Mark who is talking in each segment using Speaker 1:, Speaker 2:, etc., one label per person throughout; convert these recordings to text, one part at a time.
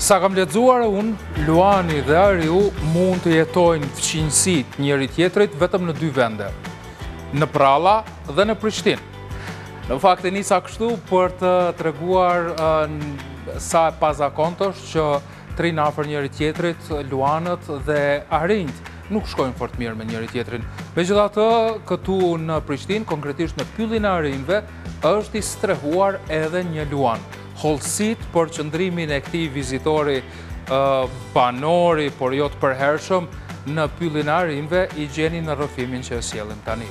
Speaker 1: Sa kam lexuar unë, Luani dhe Ariu mund të jetojnë fqinjësi njëri-tjetrit vetëm në dy vende, në përralla dhe në Prishtinë. Në fakt e nisa kështu për të treguar sa e pazakontë është që Të rrinë afër njëri-tjetrit, luanët dhe arinjtë nuk shkojnë fort mirë me njëri-tjetrin. Megjithatë, këtu në Prishtinë, konkretisht në pyllin e arinjve, është i strehuar edhe një luan. Hollësitë për qëndrimin e këtij vizitori banori, por jo të përhershëm, në pyllin e arinjve, i gjeni në rrëfimin që e sjellim tani.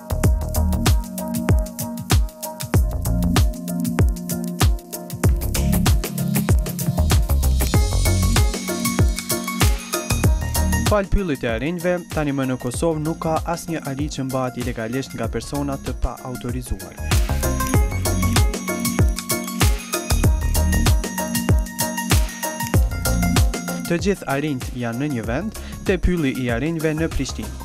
Speaker 2: Falë pyllit e arinjve, tanimë në Kosovë nuk ka asnjë ari që mbahet ilegalisht nga persona të paautorizuar. Të gjithë arinjtë janë në një vend, te pylli i arinjve në Prishtinë.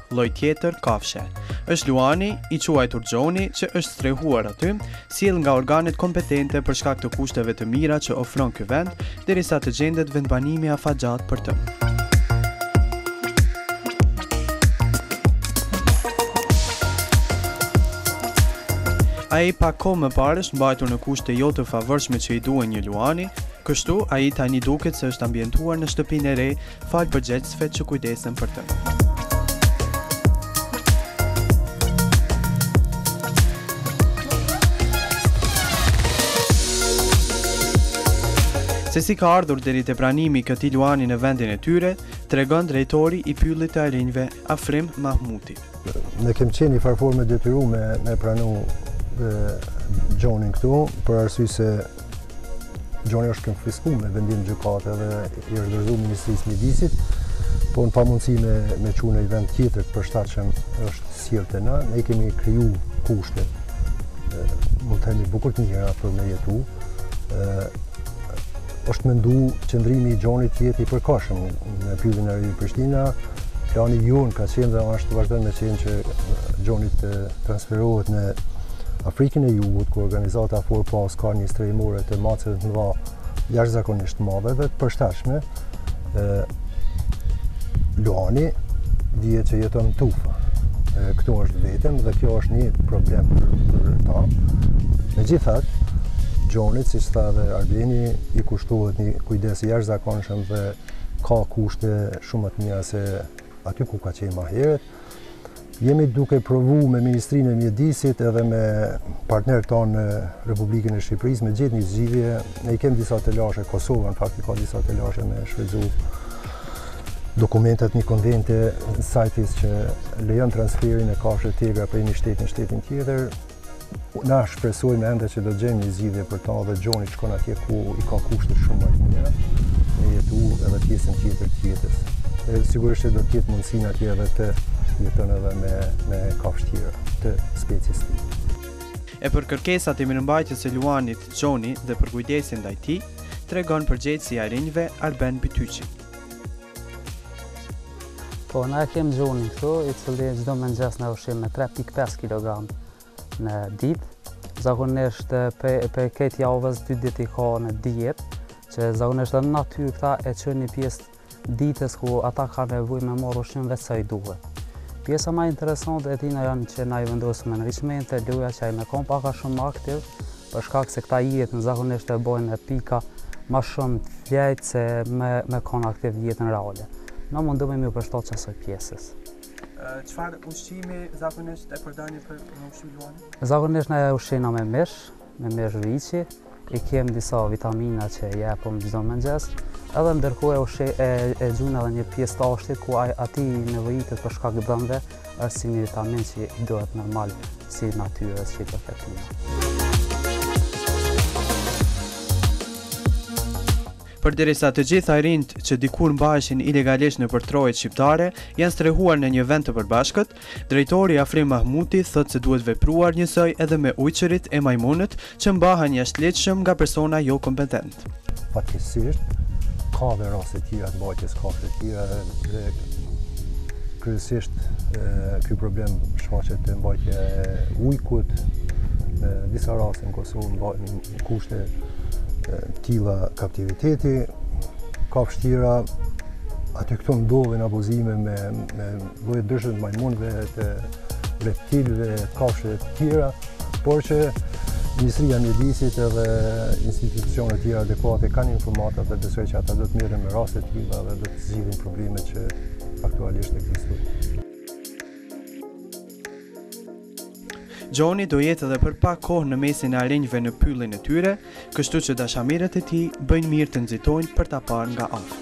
Speaker 2: lloj tjetër kafshe. Është luani, i quajtur Gjoni, që është strehuar aty, sjellë nga organet kompetente për shkak të kushteve të mira që ofron ky vend, derisa të gjendet vendbanimi afatgjatë për të. Ai pak kohë më parë është mbajtur në kushte jo të favorshme që i duhen një luani, kështu ai tani duket se është ambientuar në shtëpinë e re Falë përgjegjësve që kujdesen për të. Se si ka ardhur deri te pranimi i këtij luani në vendin e tyre, tregon drejtori i pyllit të Arinjve, Afrim Mahmuti.
Speaker 3: Ne kemi qenë një farë forme detyru me e pranu dhe Gjonin këtu, për arsye se Gjoni është konfiskuar me vendim gjykate dhe i është dorëzu Ministrisë së Mjedisit, po në pamundësi me, me e çu në një vend tjetër të përshtatshëm është sjellë te na, ne i kemi kriju kushte, mund të themi bukur të mira për me jetu, është mendu qëndrimi i Gjonit të jetë i përkohshëm në Pyllin e Arinjve Prishtina. Plani jonë ka qenë dhe është dhe vazhdon me qenë që Gjoni të transferohet në Afrikën e Jugut, ku organizata Four Paws ka një strehimore të maceve të mëdha jashtëzakonisht të madhe dhe të përshtatshme. e, Luani dihet që jeton në tufa e, këtu është vetëm dhe kjo është një problem për, për ta megjithatë Gjonit, siç tha dhe Arbeni, i kushtohet një kujdes i jashtëzakonshëm dhe ka kushte shumë të mira se aty ku ka qenë ma herët. Jemi duke provu me Ministrinë e Mjedisit edhe me partnerët tanë në Republikën e Shqipërisë me gjetë një zgjidhje. Ne i kemi disa telashe, Kosova në fakt i ka disa telashe me shfrytëzu dokumentet e konventës CITES që lejon transferin e kafshëve të egra prej një shteti në shtetin tjetër. Na shpresojmë ende që do të gjejmë një zgjidhje për ta dhe Gjoni shkon atje ku i ka kushtet shumë më të mira me jetu edhe pjesën tjetër të jetës. E sigurisht që do të ketë mundësinë atje edhe të jeton edhe me me kafshë tjera të species së tij.
Speaker 2: E për kërkesat e mirëmbajtjes së luanit Gjoni dhe për kujdesin ndaj tij, tregon përgjegjësi i arinjve Arben Bytyçi.
Speaker 4: Po, na e kemi Gjonin këtu, të cilin çdo mëngjes e ushqejmë me 3.5 kg në ditë. Zakonisht prej krejt javës 2 ditë i ka në dietë, që zakonisht dhe në natyrë këta e kanë një pjesë të ditës ku ata kanë nevojë me marrë ushqim veç sa i duhet. Pjesa ma interesante e tina janë që na i vendosim enrichmente, loja që ai me kon pak a shumë aktiv, Për shkak se këta jetën zakonisht e bëjnë një pikë ma shumë fjetë se me, me kanë aktiv në jetën reale. Na mundohemi me iu përshtatë qasaj pjesës.
Speaker 2: Çfarë ushqimi zakonisht e përdorni për me ushqy luanin?
Speaker 4: Zakonisht na e ushqejna me mish, me mish viçi, i kem disa vitamina që i jepim çdo mëngjes, edhe ndërkohë e, ushe, e, e gjujna edhe një pjesë të ashtit ku ai aty nevojitet për shkak të dhëmbëve, Është si një vitaminë që i duhet normal si natyrës që i të
Speaker 2: fetina. Përderisa të gjithë arinjtë që dikur mbaheshin ilegalisht nëpër trojet shqiptare, janë strehuar në një vend të përbashkët, drejtori Afrim Mahmuti thotë se duhet vepruar njësoj edhe me ujqërit e majmunët që mbahen jashtëligjshëm nga persona jokompetentë.
Speaker 3: Fatkeqësisht, ka dhe raste të tjera të mbajtjes së kafshëve të egra dhe kryesisht ky problem shfaqet te mbajtja e ujkut në disa raste në Kosovë mbajnë në kushte të tilla kaptiviteti kafshë të tjera aty këtu ndodhin abuzime me me lloje të ndryshme të majmunëve të reptilëve kafshëve të tjera Por që Ministria e Mjedisit edhe institucione të tjera adekuate kanë informata dhe besoj që ata do të merren me raste të tilla dhe do të zgjidhin problemet që aktualisht ekzistojnë.
Speaker 2: Gjoni do jetë edhe për pak kohë në mesin e arinjve në pyllin e tyre, kështu që dashamirët e tij bëjnë mirë të nxitojnë për ta parë nga afër.